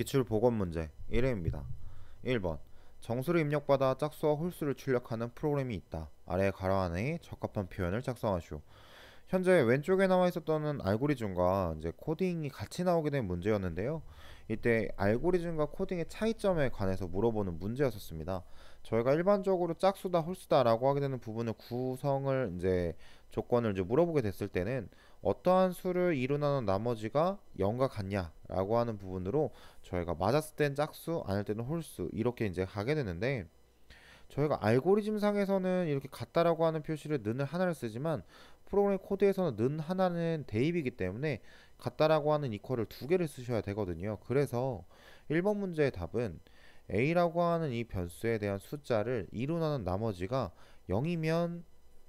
기출 보건 문제 1회입니다. 1번 정수를 입력받아 짝수와 홀수를 출력하는 프로그램이 있다. 아래 가로 안에 적합한 표현을 작성하시오. 현재 왼쪽에 나와 있었던 알고리즘과 이제 코딩이 같이 나오게 된 문제였는데요. 이때 알고리즘과 코딩의 차이점에 관해서 물어보는 문제였었습니다. 저희가 일반적으로 짝수다 홀수다라고 하게 되는 부분을 구성을 이제 조건을 이제 물어보게 됐을 때는 어떠한 수를 이루나는 나머지가 0과 같냐라고 하는 부분으로 저희가 맞았을 땐 짝수, 아닐 때는 홀수 이렇게 이제 가게 되는데 저희가 알고리즘 상에서는 이렇게 같다라고 하는 표시를 는을 하나를 쓰지만 프로그램 코드에서는 는 하나는 대입이기 때문에 같다라고 하는 이퀄을 두 개를 쓰셔야 되거든요. 그래서 1번 문제의 답은 a라고 하는 이 변수에 대한 숫자를 2로 나눈 나머지가 0이면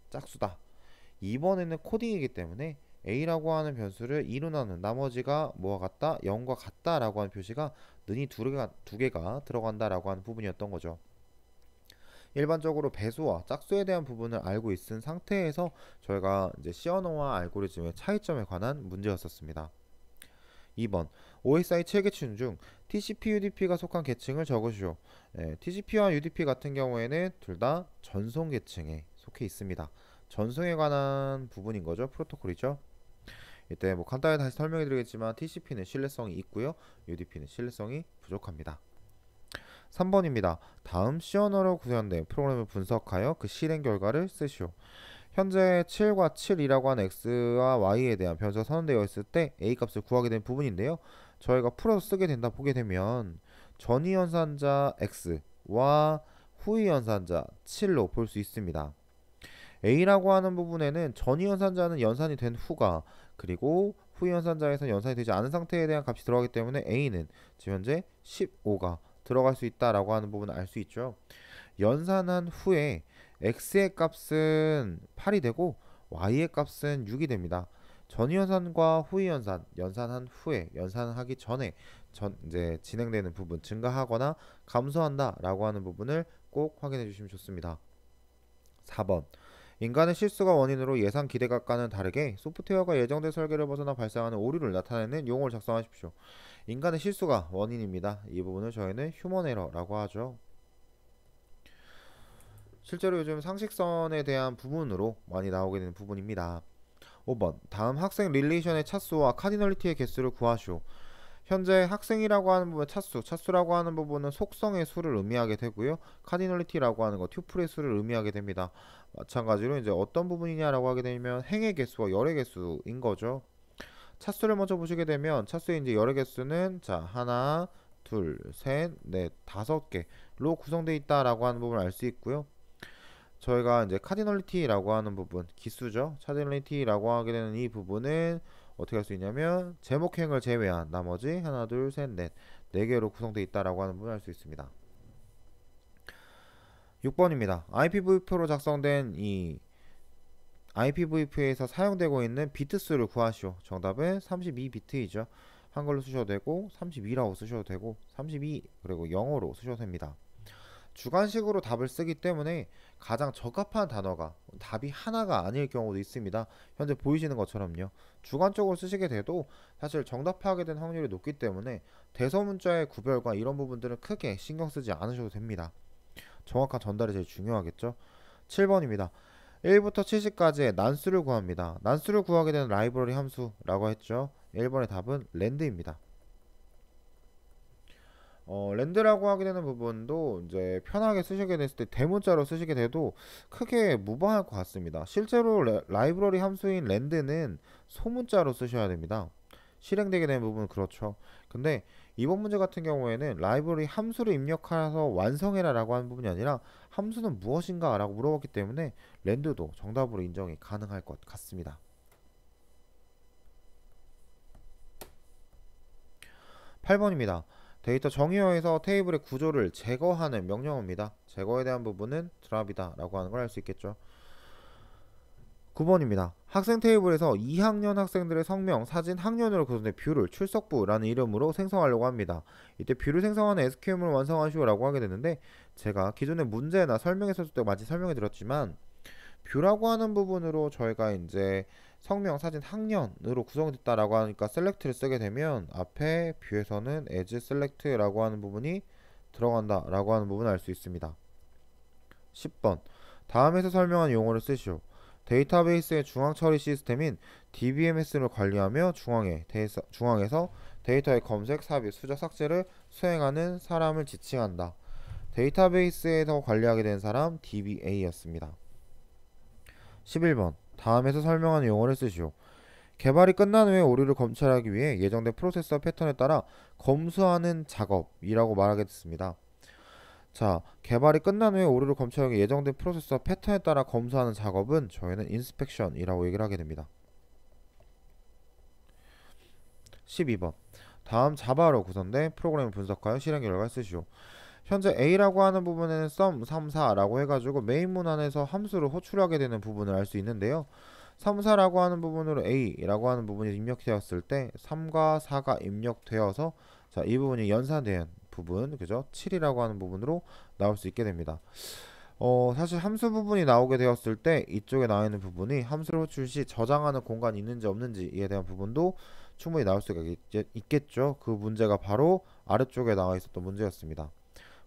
짝수다. 2번에는 코딩이기 때문에 a라고 하는 변수를 2로 나눈 나머지가 뭐와 같다? 0과 같다 라고 하는 표시가 는이 두 개가, 두 개가 들어간다 라고 하는 부분이었던 거죠. 일반적으로 배수와 짝수에 대한 부분을 알고 있은 상태에서 저희가 이제 시어너와 알고리즘의 차이점에 관한 문제였었습니다. 2번 OSI 7계층 중 TCP, UDP가 속한 계층을 적으시오. 예, TCP와 UDP 같은 경우에는 둘 다 전송 계층에 속해 있습니다. 전송에 관한 부분인 거죠. 프로토콜이죠. 이때 뭐 간단히 다시 설명해 드리겠지만 TCP는 신뢰성이 있고요. UDP는 신뢰성이 부족합니다. 3번입니다. 다음 C 언어로 구현된 프로그램을 분석하여 그 실행 결과를 쓰시오. 현재 7과 7이라고 하는 x와 y에 대한 변수가 선언되어 있을 때 a 값을 구하게 된 부분인데요. 저희가 풀어서 쓰게 된다 보게 되면 전위 연산자 x와 후위 연산자 7로 볼 수 있습니다. A라고 하는 부분에는 전위 연산자는 연산이 된 후가 그리고 후위 연산자에서 연산이 되지 않은 상태에 대한 값이 들어가기 때문에 a는 지금 현재 15가 들어갈 수 있다라고 하는 부분을 알 수 있죠. 연산한 후에 x의 값은 8이 되고 y의 값은 6이 됩니다. 전위연산과 후위연산, 연산한 후에, 연산하기 전에 전 이제 진행되는 부분 증가하거나 감소한다라고 하는 부분을 꼭 확인해 주시면 좋습니다. 4번 인간의 실수가 원인으로 예상 기대각과는 다르게 소프트웨어가 예정된 설계를 벗어나 발생하는 오류를 나타내는 용어를 작성하십시오. 인간의 실수가 원인입니다. 이 부분을 저희는 휴먼 에러라고 하죠. 실제로 요즘 상식선에 대한 부분으로 많이 나오게 되는 부분입니다. 5번 다음 학생 relation의 차수와 cardinality의 개수를 구하시오. 현재 학생이라고 하는 부분 차수, 차수라고 하는 부분은 속성의 수를 의미하게 되고요. cardinality라고 하는 거 tuple의 수를 의미하게 됩니다. 마찬가지로 이제 어떤 부분이냐라고 하게 되면 행의 개수와 열의 개수인 거죠. 차수를 먼저 보시게 되면 차수의 이제 열의 개수는 자 하나, 둘, 셋, 넷, 다섯 개로 구성되어 있다라고 하는 부분을 알 수 있고요. 저희가 이제 cardinality라고 하는 부분, 기수죠. cardinality라고 하게 되는 이 부분은 어떻게 할 수 있냐면 제목행을 제외한 나머지 하나, 둘, 셋, 넷, 네 개로 구성되어 있다라고 하는 부분을 알 수 있습니다. 6번입니다. IPv4로 작성된 이 IPv4에서 사용되고 있는 비트 수를 구하시오. 정답은 32비트이죠. 한글로 쓰셔도 되고 32라고 쓰셔도 되고 32 그리고 영어로 쓰셔도 됩니다. 주관식으로 답을 쓰기 때문에 가장 적합한 단어가 답이 하나가 아닐 경우도 있습니다. 현재 보이시는 것처럼요. 주관적으로 쓰시게 돼도 사실 정답하게 된 확률이 높기 때문에 대서 문자의 구별과 이런 부분들은 크게 신경 쓰지 않으셔도 됩니다. 정확한 전달이 제일 중요하겠죠. 7번입니다. 1부터 70까지의 난수를 구합니다. 난수를 구하게 되는 라이브러리 함수라고 했죠. 1번의 답은 랜드입니다. 어, 랜드라고 하게 되는 부분도 이제 편하게 쓰시게 됐을 때 대문자로 쓰시게 돼도 크게 무방할 것 같습니다. 실제로 라이브러리 함수인 랜드는 소문자로 쓰셔야 됩니다. 실행되게 되는 부분은 그렇죠. 근데 이번 문제 같은 경우에는 라이브러리 함수를 입력해서 완성해라 라고 하는 부분이 아니라 함수는 무엇인가 라고 물어봤기 때문에 랜드도 정답으로 인정이 가능할 것 같습니다. 8번입니다. 데이터 정의어에서 테이블의 구조를 제거하는 명령어입니다. 제거에 대한 부분은 drop이다 라고 하는 걸 알 수 있겠죠. 9번입니다. 학생 테이블에서 2학년 학생들의 성명, 사진, 학년으로 구성된 view를 출석부라는 이름으로 생성하려고 합니다. 이때 view를 생성하는 SQL을 완성하시오라고 하게 되는데 제가 기존의 문제나 설명했을 때 마치 설명해 드렸지만 view라고 하는 부분으로 저희가 이제 성명, 사진, 학년으로 구성됐다라고 하니까 select를 쓰게 되면 앞에 view에서는 as select라고 하는 부분이 들어간다라고 하는 부분을 알 수 있습니다. 10번 다음에서 설명한 용어를 쓰시오. 데이터베이스의 중앙 처리 시스템인 DBMS를 관리하며 중앙에 데이터, 중앙에서 데이터의 검색, 삽입, 수정, 삭제를 수행하는 사람을 지칭한다. 데이터베이스에서 관리하게 된 사람 DBA였습니다. 11번 다음에서 설명하는 용어를 쓰시오. 개발이 끝난 후에 오류를 검출하기 위해 예정된 프로세서 패턴에 따라 검수하는 작업이라고 말하게 됐습니다. 자, 개발이 끝난 후에 오류를 검출하기 예정된 프로세서 패턴에 따라 검수하는 작업은 저희는 inspection이라고 얘기를 하게 됩니다. 12번 다음 자바로 구성된 프로그램을 분석하여 실행 결과를 쓰시오. 현재 A라고 하는 부분에는 sum 3, 4라고 해가지고 메인 문 안에서 함수를 호출하게 되는 부분을 알 수 있는데요. 3, 4라고 하는 부분으로 A라고 하는 부분이 입력되었을 때 3과 4가 입력되어서 자, 이 부분이 연산된 부분, 그죠? 7이라고 하는 부분으로 나올 수 있게 됩니다. 어, 사실 함수 부분이 나오게 되었을 때 이쪽에 나와 있는 부분이 함수를 호출 시 저장하는 공간이 있는지 없는지에 대한 부분도 충분히 나올 수가 있, 있겠죠. 그 문제가 바로 아래쪽에 나와 있었던 문제였습니다.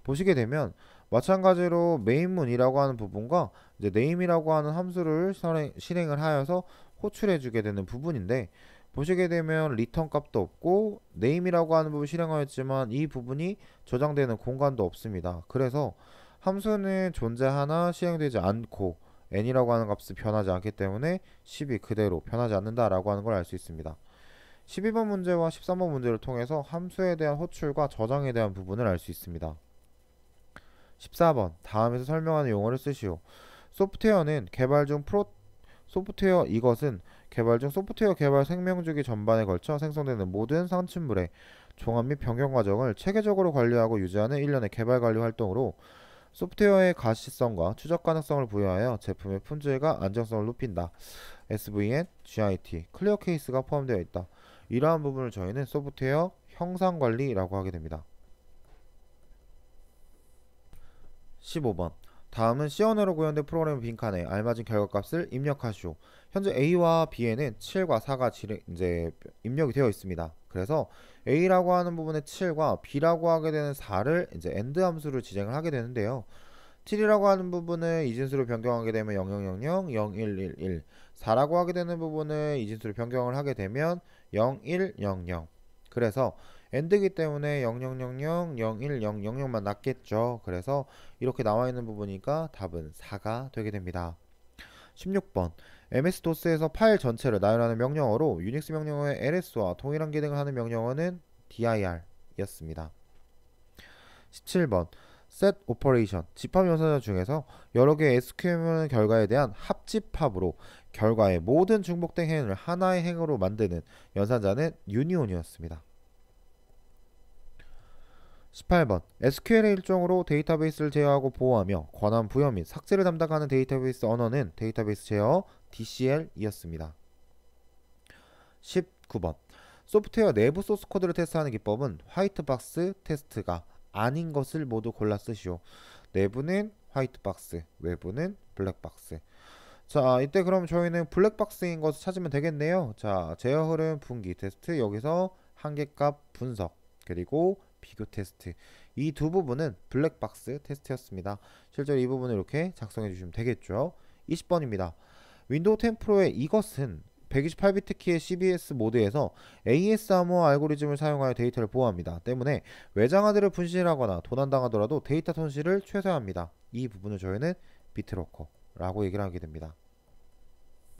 보시게 되면 마찬가지로 메인문이라고 하는 부분과 이제 name이라고 하는 함수를 실행 을 하여서 호출해 주게 되는 부분인데 보시게 되면 return 값도 없고 name이라고 하는 부분 실행하였지만 이 부분이 저장되는 공간도 없습니다. 그래서 함수는 존재하나 실행되지 않고 n이라고 하는 값은 변하지 않기 때문에 10이 그대로 변하지 않는다라고 하는 걸 알 수 있습니다. 12번 문제와 13번 문제를 통해서 함수에 대한 호출과 저장에 대한 부분을 알 수 있습니다. 14번 다음에서 설명하는 용어를 쓰시오. 소프트웨어는 개발 중 프로 소프트웨어 이것은 개발 중 소프트웨어 개발 생명주기 전반에 걸쳐 생성되는 모든 산출물의 종합 및 변경 과정을 체계적으로 관리하고 유지하는 일련의 개발 관리 활동으로 소프트웨어의 가시성과 추적 가능성을 부여하여 제품의 품질과 안정성을 높인다. SVN, GIT, ClearCase가 포함되어 있다. 이러한 부분을 저희는 소프트웨어 형상 관리라고 하게 됩니다. 15번 다음은 C언어로 구현된 프로그램 빈칸에 알맞은 결과값을 입력하시오. 현재 A와 B에는 7과 4가 지뢰, 이제 입력이 되어 있습니다. 그래서 A라고 하는 부분에 7과 B라고 하게 되는 4를 이제 AND 함수를 지정을 하게 되는데요. 7이라고 하는 부분을 이진수로 변경하게 되면 0000, 0111 4라고 하게 되는 부분을 이진수로 변경을 하게 되면 0100 그래서 엔드기 때문에 0000, 01000만 낫겠죠. 그래서 이렇게 나와 있는 부분이니까 답은 4가 되게 됩니다. 16번 MS-DOS에서 파일 전체를 나열하는 명령어로 유닉스 명령어의 ls와 동일한 기능을 하는 명령어는 dir이었습니다. 17번 set operation 집합 연산자 중에서 여러 개의 SQL 결과에 대한 합집합으로 결과의 모든 중복된 행을 하나의 행으로 만드는 연산자는 UNION이었습니다. 18번 SQL의 일종으로 데이터베이스를 제어하고 보호하며 권한 부여 및 삭제를 담당하는 데이터베이스 언어는 데이터베이스 제어 DCL이었습니다. 19번 소프트웨어 내부 소스 코드를 테스트하는 기법은 white box 테스트가 아닌 것을 모두 골라 쓰시오. 내부는 white box, 외부는 블랙 박스. 자, 이때 그럼 저희는 블랙 박스인 것을 찾으면 되겠네요. 자, 제어 흐름 분기 테스트 여기서 한계값 분석 그리고 비교 테스트 이 두 부분은 블랙 박스 테스트였습니다. 실제로 이 부분을 이렇게 작성해 주시면 되겠죠. 20번입니다. 윈도우 10 프로의 이것은 128비트 키의 CBC 모드에서 AES 암호 알고리즘을 사용하여 데이터를 보호합니다. 때문에 외장하드를 분실하거나 도난당하더라도 데이터 손실을 최소화합니다. 이 부분을 저희는 비트로커라고 얘기를 하게 됩니다.